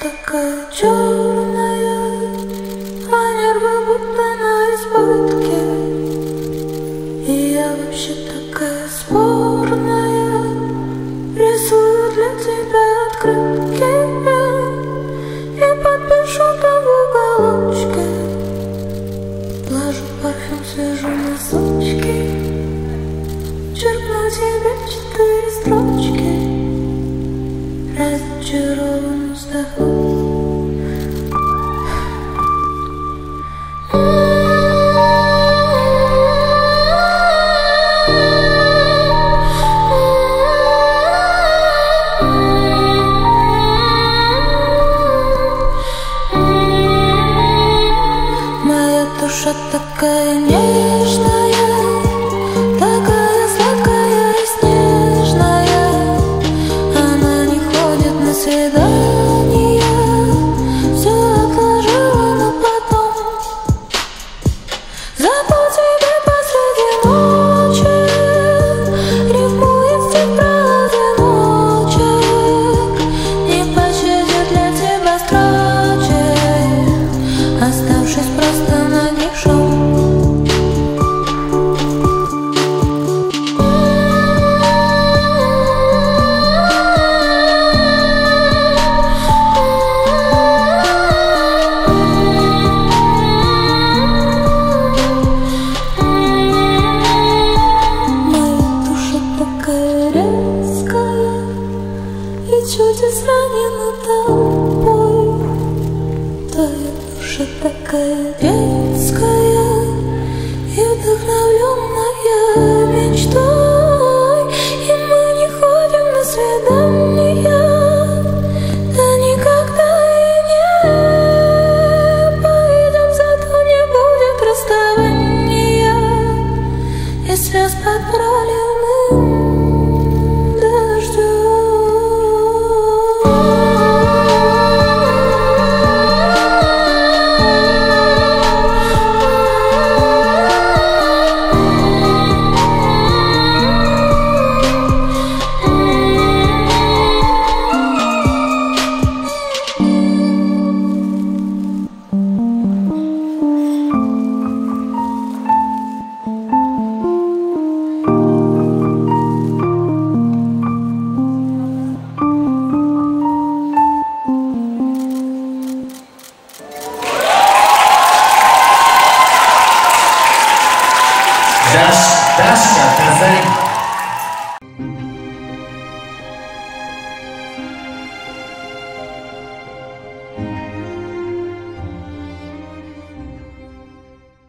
такая черная, а нервы будто на избытке. И я вообще такая спорная, рисую для тебя открытки и подпишу там в уголочке. Ложу парфюм, свяжу носочки, черкну тебе четыре Разочарованно вздохнул Моя душа такая нежная, чуть изранена тобой. Твоя душа такая детская 出し出した多